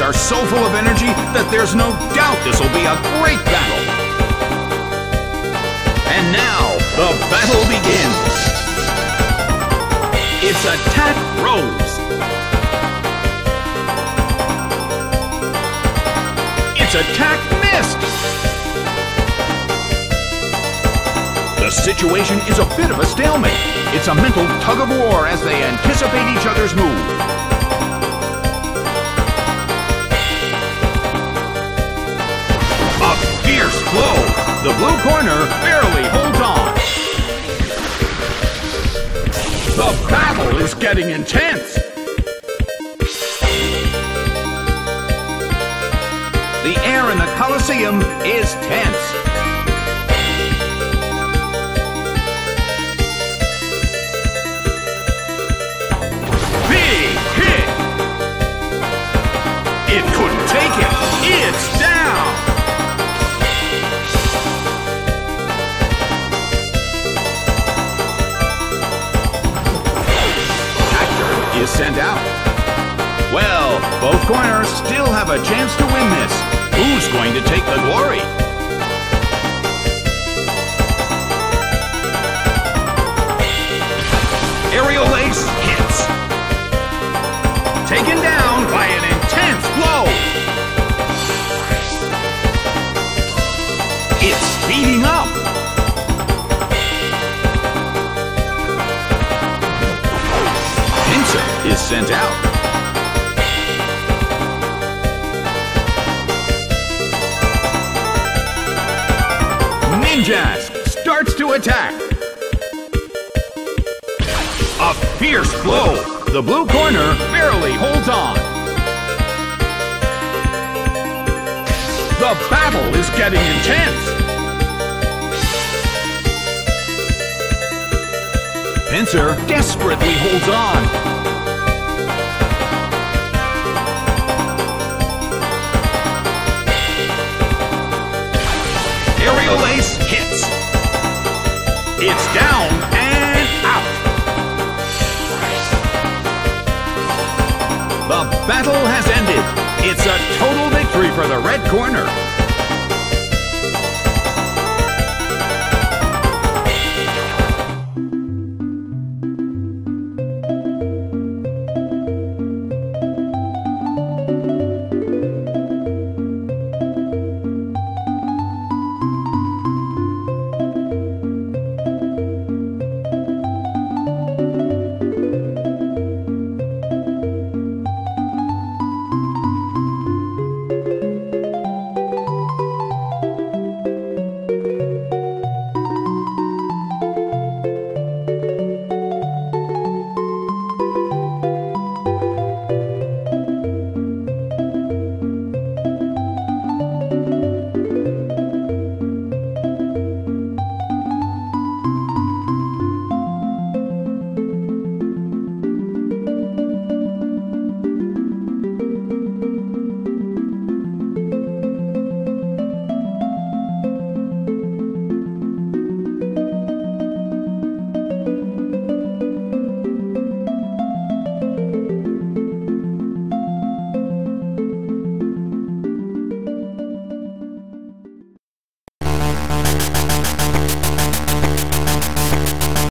Are so full of energy that there's no doubt this will be a great battle. And now, the battle begins. It's Attack Rose. It's Attack Mist. The situation is a bit of a stalemate. It's a mental tug of war as they anticipate each other's move. The blue corner barely holds on. The battle is getting intense. The air in the Colosseum is tense. Is sent out. Well, both corners still have a chance to win this. Who's going to take the glory? Aerial ace hits. Taken down by an sent out. Ninjask starts to attack. A fierce blow. The blue corner barely holds on. The battle is getting intense. Pinsir desperately holds on. It's down and out. The battle has ended. It's a total victory for the red corner.